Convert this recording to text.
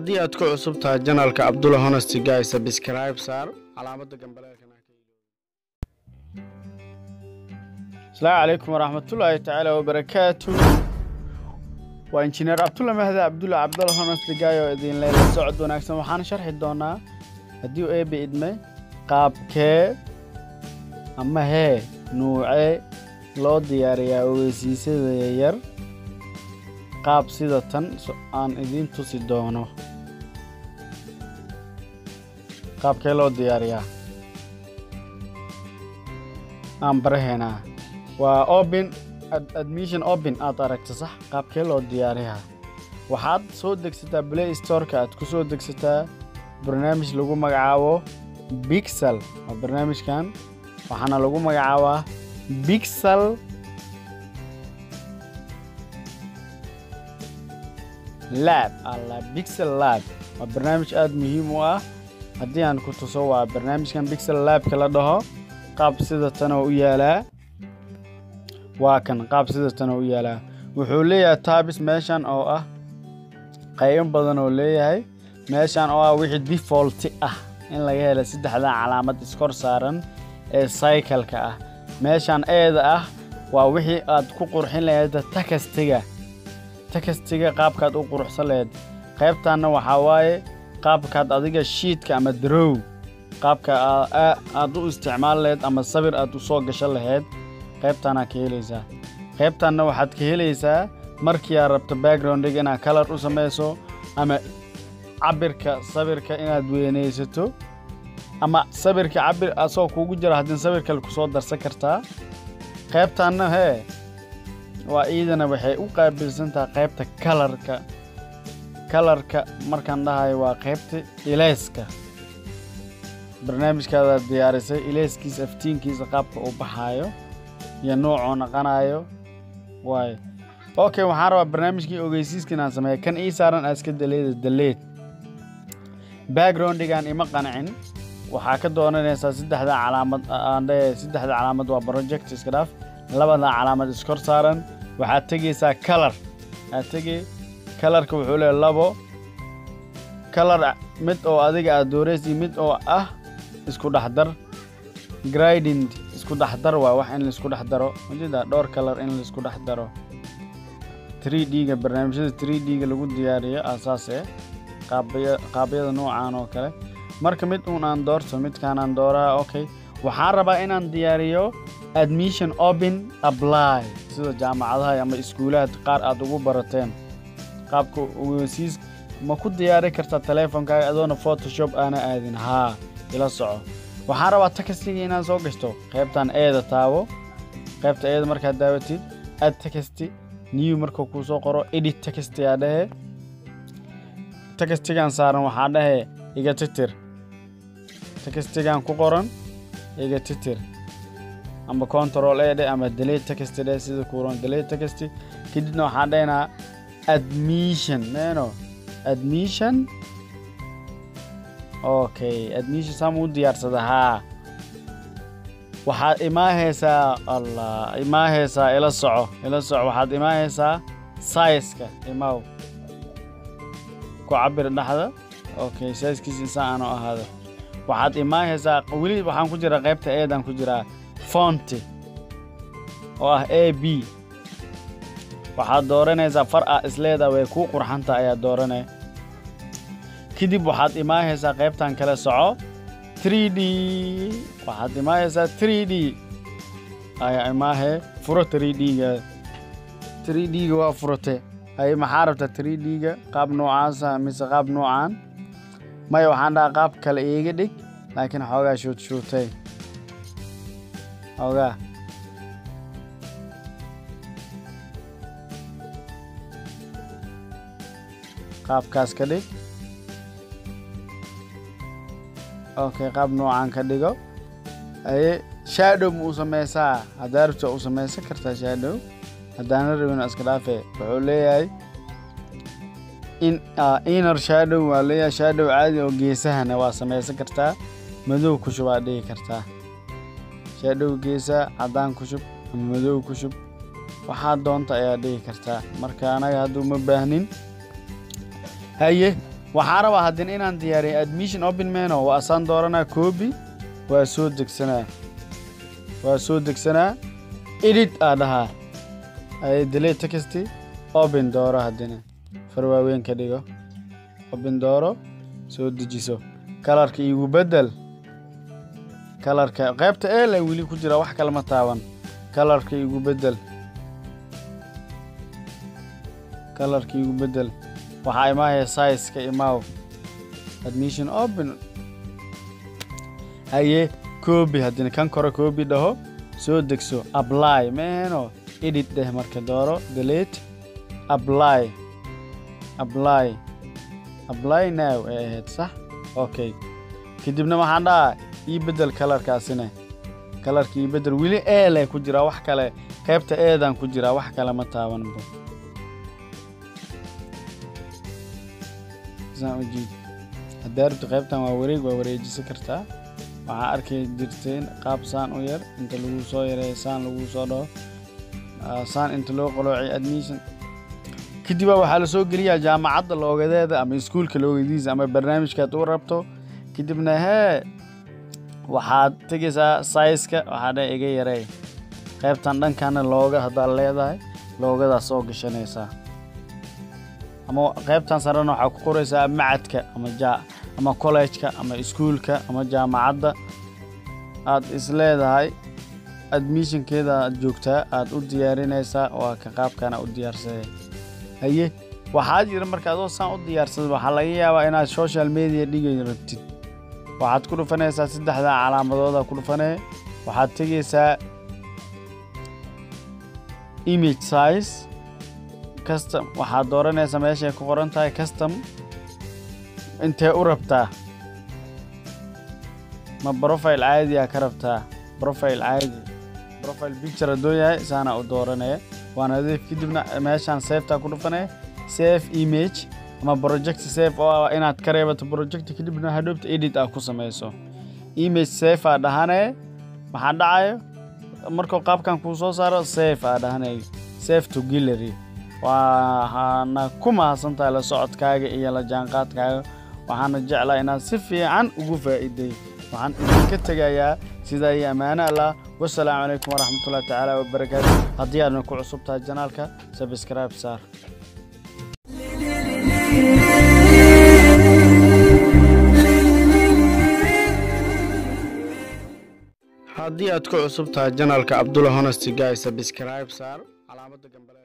haddii aad ku cusub tahay janalka cabdulla honesty guy sabscribe saar calaamada gambaleelkana asalaamu calaykum waraxmatullaahi tacaala wabarakaatu waa injineer cabdulla mahdi cabdulla cabdulla honesty guy oo idin leela socod wanaagsan. Waxaan sharxi doonaa haddii u eebbi idme qaabkee ama hee nuucee loo diyaariyaa ogeysiisada yaryar qaab sida tan aan idiin tusi doono qaabkee loo diyaariyaa aan baraheynaa waa open admission open aad aragta sax qaabkee loo diyaariyaa waxaad soo degsataa play storeka. Aad ku soo degsataa barnaamij lagu magacaabo bixel waa barnaamijkan. Waxaana lagu magacaabaa bixel lab. Alla bixel lab. Waa barnaamij aada muhiim u ah haddii aan ku tuso waa barnaamijkan bixel labka la dhaho. Qaab sida tanoo u yaalaa. Waa kan qaab sida tanoo u yaalaa. Wuxuu leeyahay taabis meeshan oo ah qaybo badan oo leeyahay. Meeshan oo ah wixii defaulti ah in laga hela saddexdan calaamad iskor saaran ee cycleka ah. Meeshan eeda ah waa wixii aad ku qurxin lahayd takastiga takastiga qaabkaad u quruxsan lahayd. Qaybtanna waxaa waaye qaabkaad adiga shiidka ama darow qaabka aad u isticmaali lahayd ama sawir aad u soo gashan lahayd qaybtaanaa ka helaysaa. Qaybtanna waxaad ka helaysaa markii aad rabto backgroundiga inaad kalar u samayso ama cabirka sawirka inaad weynaysato ama sawirka cabir asoo kugu jiro haddii sawir kale ku soo darsan kartaa. Qaybtanna hee waa iidana waxay u qaabilsantaha qaybta kalarka kalarka markaan dhahayo waa qaybta ilayska barnaamijkaadaad diyaarisay ilayskiisa aftiinkiisa qaabka uu baxaayo iyo noocoo naqanayo waayo. Okay waxaan rabaa barnaamijkii ogeysiiska inaan sameeya kan ii saaran aa iska daleeda daleed. Backgroundigan ima qancin. Waxaa ka dooranaysaa saddexda calaamad aan dhahe saddexda calaamad waa project iska dhaaf. Labada calaamad iskor saaran. Waxaad tegaysaa kalar. Aad tegay kalarka wuxuu leeya labo kalar mid oo adiga aad dooraysi mid oo ah isku dhexdar griding isku dhexdar waa wax in la isku dhex daro dhowr kalar in la isku dhex daro 3d-ga barnaamijyada 3d-ga lagu diyaariyo asaase qaabyada noocan oo kale. Marka mid uun aan doorto midkaanaan dooraa okay waxaan rabaa inaan diyaariyo admission open apply sida jaamacadaha ama iskuulaha qaar aad ugu barateen qaabka ogeysiis ma ku diyaari kartaa teleefonkaaga adoona photoshop aana aadin? Haa ila soco. Waxaan rabaa takastiga inaan soo gashto. Qaybtan eeda taabo. Qaybta eeda markaad daawatid. Add takasti new markuu kuu soo qoro. Edit takasti aa dhehe takastigan saaran waxaa dhehe iga titir. Takastigan ku qoran iga titir. Ama control e dhe ama delete takasti dhe sida kuuran delete takasti kadibna waxaan dhehnaa admission meno admission? Okay admission saama u diyaarsada haa. Waxaad imaahaysaa allah imaahaysaa ila soco ila soco. Waxaad imaahaysaa saiska imaw. Ku cabir dhexda. Okay saiskiisa insaan aanu ahaado. Waxaad imaahaysaa weli waxaan ku jiraa qaybta eedaan ku jiraa fonti oo ah a b waxaad dooranaysaa far a isleeda way kuu qurxanta ayaad dooranay kadib waxaad imaahaysaa qaybtan kale soco 3d waxaad imaahaysaa 3d ayaa imaahe furo 3d-ga 3d-ga waa furate ay maxaa rabtaa 3d-ga qaab noocaasa mise qaab noocaan maya waxaan dhahaa qaab kale iiga dhig laakiin xoogaa shuutshuutay xoogaa qaabkaas ka dhig. Okay qaab noocaan ka dhigo. Aye shadow ma u sameysaa? Haddaa rabta u samaysan kartaa shadow haddaana rabin iska dhaafe. Wuxuu leeyahay in inner shadow waa leeyahay shadow caadi oo geesahana waa samaysan kartaa. Madow ku shub aad dhigi kartaa. Shadow geesaha caddaan ku shub ama madow ku shub waxaad doonta ayaad dhigi kartaa. Marka anaga hadduu ma baahnin haye waxaan rabaa haddana inaan diyaariyo admission open meno waa asaan dooranaa copy waa soo degsanaa waa soo degsanaa edit aa dhahaa ay delay text open dooro haddana far waaweyn ka dhigo. Open dooro. Soo dejiso. Kalarka igu bedel kalarka qaybta eela weli ku jira wax kalama taaban. Kalarka igu bedel kalarka igu bedel waxaa imaahaya sizeka imaaw admission open. Haye copy haddina kan kore copy dhaho soo degso. Apply meeno. Edit dheh marka dooro. Delete. Apply. Apply. Apply now ee ahayd sax. Okay kadibna waxaan dhahaa ii bedel kalarkaasine kalarka ii bedel weli eele ku jiraa wax kale. Qaybta eedan ku jiraa wax kale ma taabanbo saan qaybtan waa wareeg waa wareejisan kartaa waxaa arkay jirteen qaab saan u yar inta lagu soo yareeyo saan lagu soo dhaho saan inta loo qaloociyo admission. Kadibaa waxaa la soo geliyaa jaamacadda loogadeeda ama iskuulka loogadiisa ama barnaamijkaad u rabto. Kadibna hee waxaad tegaysaa sayska waxaa dhe iga yarey. Qaybtan dhankana looga haddaad leedahay loogadaa soo gashanaysaa ama qaybtan sarena waxaa ku qoraysaa macadka ama kollejka ama iskuulka ama jaamacadda. Aad is leedahay admissionkeeda aad joogtaa aad u diyaarinaysaa waa ka qaabkana u diyaarsaday haye waxaa jira marka adoo saan u diyaarsada waxaa laga yaabaa inaad social media dhigay rabtid. Waxaad ku dhufanaysaa saddexdaa calaamadooda ku dhufanee waxaad tegaysaa image size custom. Waxaad dooranaysaa meeshay ku qoran tahay custom. Intee u rabtaa? Ma profile caadiyaa ka rabtaa. Profile caadi. Profile picture hadduu yahay saana u dooranaya waan adeeg kadibna meeshaan safetaa ku dhufanaya safe image. Ama project safe oo ah inaad ka reebato project kadibna hadhoobta edit aa ku samayso. Image safe aa dhahane maxaa dhacayo? Markuu qaabkan kuu soo saaro safe aa dhahane safe to gallery waxaana ku mahadsan tahay la socodkaaga iyo la jaanqaadkaaga. Waxaana jeclaa inaad si fiican ugu faa'iiday. Waxaan idinka tegayaa sidaa iyo allah wasalaamu calaykum waraxmatullahi tacaala wabarakaatu haddii aadna ku cusub tahay janaalka sabscribe saar. Haddii aad ku cusub tahay janaalka cabdulla honesty guy sabscribe saar. Calaamada gambaleelka